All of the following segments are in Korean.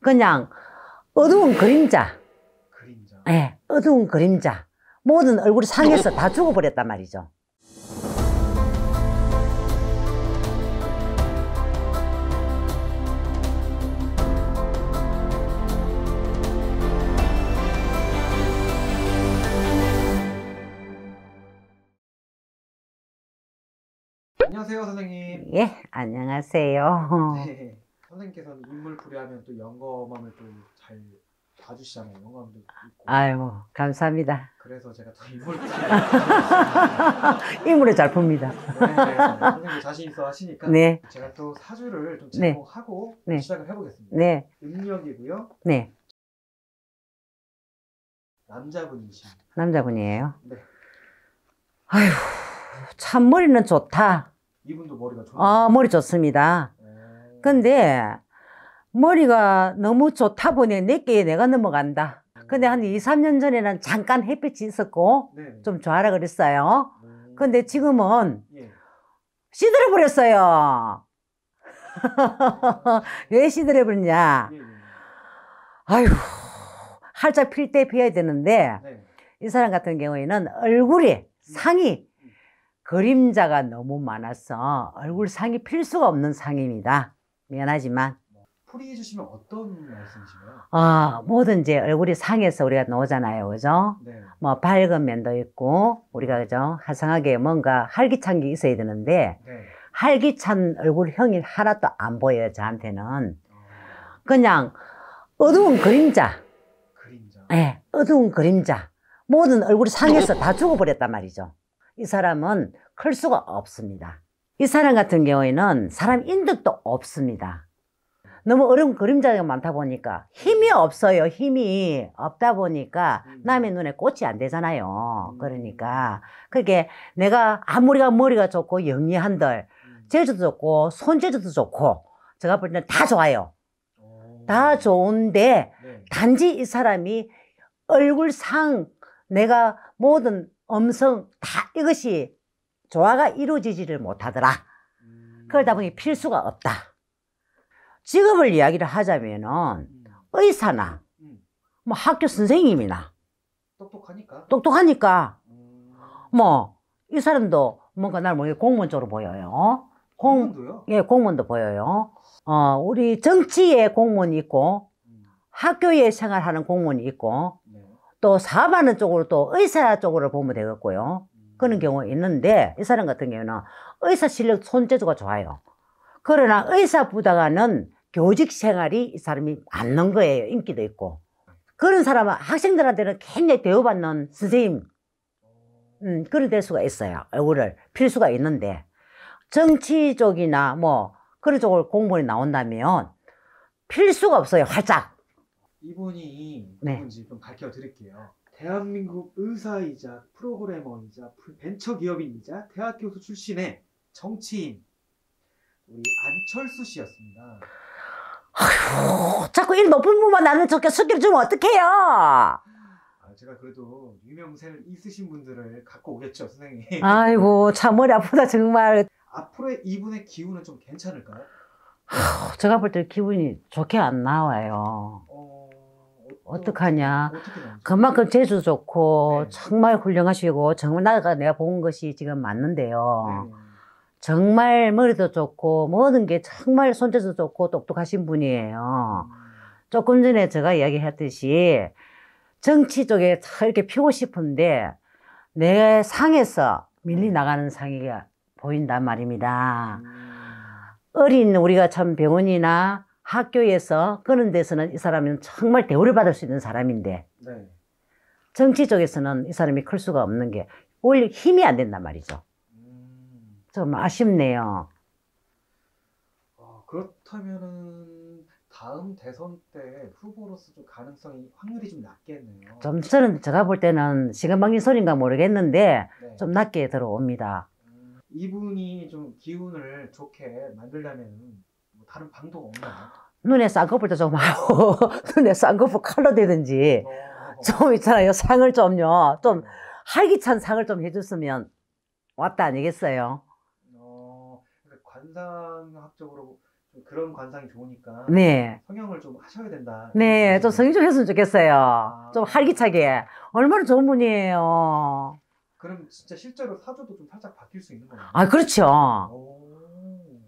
그냥 어두운 그림자. 그림자. 예, 어두운 그림자. 모든 얼굴이 상해서 다 죽어버렸단 말이죠. 안녕하세요, 선생님. 예, 안녕하세요. 네. 선생님께서는 인물 부려하면 또 영검함을 또 잘 봐주시잖아요. 영검도 있고. 아유, 감사합니다. 그래서 제가 또 인물. 인물을 잘 풉니다. 네, 선생님 자신 있어 하시니까 네, 제가 또 사주를 좀 네. 제목하고 네. 시작을 해보겠습니다. 네, 음력이고요. 네. 남자분이신. 남자분이에요. 네. 아휴, 참 머리는 좋다. 이분도 머리가 좋은. 아, 머리 좋습니다. 어. 근데 머리가 너무 좋다 보니 내게 내가 넘어간다. 근데 한 2, 3년 전에는 잠깐 햇빛이 있었고 네. 좀 좋아라 그랬어요. 음. 근데 지금은 예. 시들어 버렸어요. 왜 시들어 버렸냐? 예, 예. 아휴, 활짝 필 때 피어야 되는데 네. 이 사람 같은 경우에는 얼굴이 상이 그림자가 너무 많아서 얼굴 상이 필 수가 없는 상입니다. 미안하지만 풀이해 주시면 어떤 말씀이신가요? 아 모든 이제 얼굴이 상해서 우리가 나오잖아요, 그죠? 네. 뭐 밝은 면도 있고 우리가 그죠 화상하게 뭔가 활기찬 게 있어야 되는데 네. 활기찬 얼굴형이 하나도 안 보여요 저한테는 어, 그냥 어두운 그림자 그림자. 예, 어두운 그림자. 모든 얼굴이 상해서 다 죽어버렸단 말이죠. 이 사람은 클 수가 없습니다. 이 사람 같은 경우에는 사람 인덕도 없습니다. 너무 어려운 그림자가 많다 보니까 힘이 없어요. 힘이 없다 보니까 음. 남의 눈에 꽃이 안 되잖아요. 그러니까 그게 내가 아무리가 머리가 좋고 영리한들 음. 재주도 좋고 손재주도 좋고 제가 볼 때는 다 좋아요. 어. 다 좋은데 네. 단지 이 사람이 얼굴상 내가 모든 음성 다 이것이 조화가 이루어지지를 못하더라. 음. 그러다 보니 필수가 없다. 직업을 이야기를 하자면은 음. 의사나 음. 뭐 학교 선생님이나 똑똑하니까. 똑똑하니까 음. 뭐이 사람도 뭔가 날 모르게 공무원 쪽으로 보여요. 공, 공무원도요? 예, 공무원도 보여요. 어, 우리 정치에 공무원이 있고 음. 학교에 생활하는 공무원이 있고 네. 또 사업하는 쪽으로 또 의사 쪽으로 보면 되겠고요. 음. 그런 경우 있는데 이 사람 같은 경우는 의사 실력 손재주가 좋아요. 그러나 의사보다는 교직 생활이 이 사람이 않는 거예요. 인기도 있고. 그런 사람은 학생들한테는 굉장히 대우받는 선생님, 어. 음, 그런 될 수가 있어요. 얼굴을 필 수가 있는데 정치 쪽이나 뭐 그런 쪽으로 공무원이 나온다면 필 수가 없어요. 활짝. 이분이 네. 누군지 좀 밝혀 드릴게요. 대한민국 의사이자 프로그래머이자 벤처 기업인이자 대학 교수 출신의 정치인 우리 안철수 씨였습니다. 아휴, 자꾸 이 높은 분만 나는 저렇게 숙기를 주면 어떡해요? 아, 제가 그래도 유명세를 있으신 분들을 갖고 오겠죠, 선생님. 아이고, 참 머리 아프다, 정말. 앞으로의 이분의 기운은 좀 괜찮을까요? 하, 제가 볼 때 기분이 좋게 안 나와요. 어, 어떡하냐. 나오죠? 그만큼 재주 좋고, 네. 정말 훌륭하시고, 정말 나가 내가 본 것이 지금 맞는데요. 네. 정말 머리도 좋고, 모든 게 정말 손재주 좋고, 똑똑하신 분이에요. 음, 조금 전에 제가 이야기했듯이, 정치 쪽에 참 이렇게 피고 싶은데, 내 상에서 밀리 나가는 상이가 보인단 말입니다. 음, 어린 우리가 참 병원이나 학교에서 그런 데서는 이 사람은 정말 대우를 받을 수 있는 사람인데 네. 정치 쪽에서는 이 사람이 클 수가 없는 게 오히려 힘이 안 된단 말이죠. 음, 좀 아쉽네요. 어, 그렇다면은 다음 대선 때 후보로서 좀 가능성이 확률이 좀 낮겠네요. 좀 저는 제가 볼 때는 시간방진 소리인가 모르겠는데 네. 좀 낮게 들어옵니다. 음, 이분이 좀 기운을 좋게 만들려면 뭐 다른 방법 없나요? 눈에 쌍꺼풀 도 좀 하고 눈에 쌍꺼풀 칼로 되든지 어, 좀 있잖아요. 상을 좀요. 좀 활기찬 상을 좀 해줬으면 왔다 아니겠어요? 어, 관상학적으로 좀 그런 관상이 좋으니까 네. 성형을 좀 하셔야 된다. 네, 좀 성의 좀 했으면 좋겠어요. 좀 아. 활기차게. 얼마나 좋은 분이에요. 그럼 진짜 실제로 사주도 좀 살짝 바뀔 수 있는 거예요. 아, 그렇죠. 오.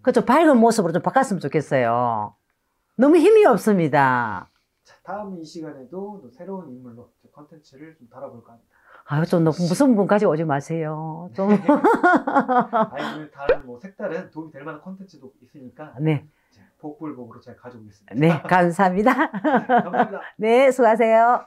그좀 밝은 모습으로 좀 바꿨으면 좋겠어요. 너무 힘이 없습니다. 자, 다음 이 시간에도 또 새로운 인물로 저 컨텐츠를 좀 다뤄볼까 합니다. 아유, 좀 너무 무서운 분까지 오지 마세요. 좀. 아니, 다른 뭐 색다른 도움이 될 만한 컨텐츠도 있으니까 네, 이제 복불복으로 제가 가져오겠습니다. 네, 감사합니다. 네, 감사합니다. 네, 수고하세요.